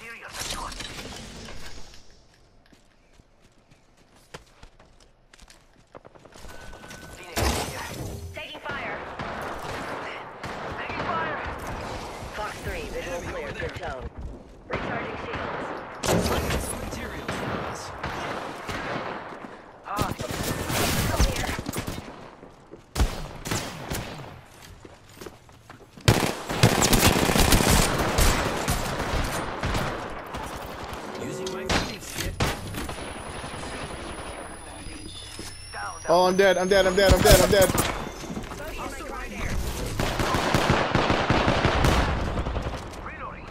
materials, amigos. Oh, I'm dead. I'm dead. I'm dead. I'm dead. I'm dead. Bogey in my crosshair. Reloading.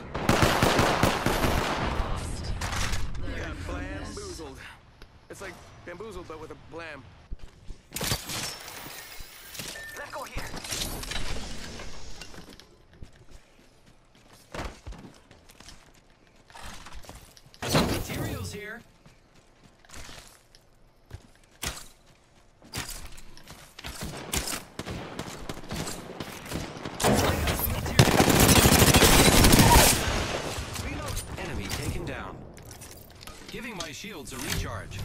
Yeah, bamboozled. It's like bamboozled, but with a blam. Let's go here. Shields a recharge.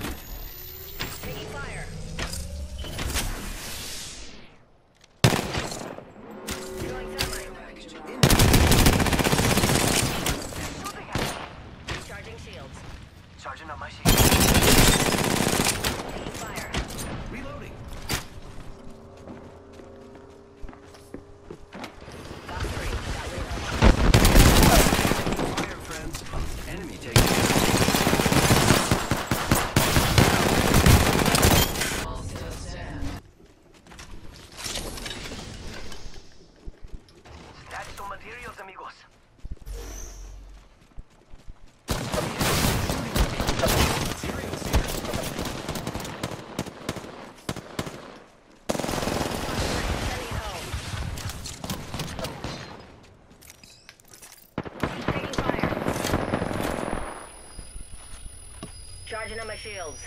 Charging on my shields.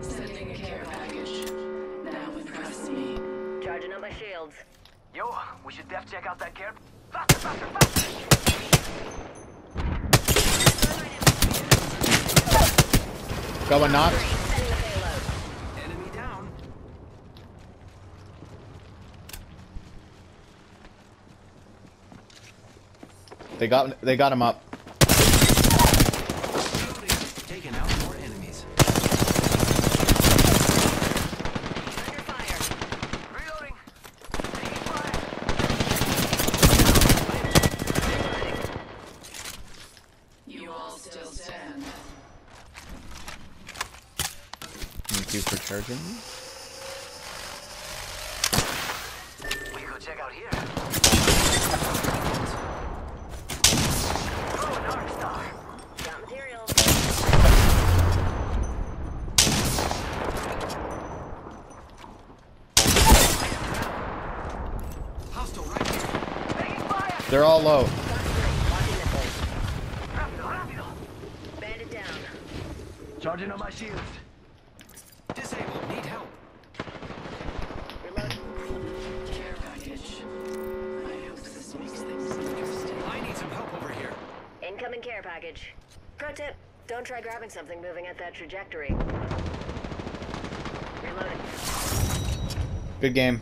Sending a care package. Now impress me. Charging on my shields. Yo, we should def check out that care. Faster, faster, faster. Got one knocked. They got. They got him up. Taking out more enemies. Under fire. Reloading. Taking fire. You all still stand. Thank you for charging. We could check out here. Oh, an arc star. Got materials. Hostile right here. Taking fire. They're all low. Fox 3, launching missiles. Rápido, rápido. Bandit down. Charging on my shields. Disabled. Need help. Reloading. Care package. I hope this makes things interesting. I need some help over here. Incoming care package. Pro tip, don't try grabbing something moving at that trajectory. Reloading. Good game.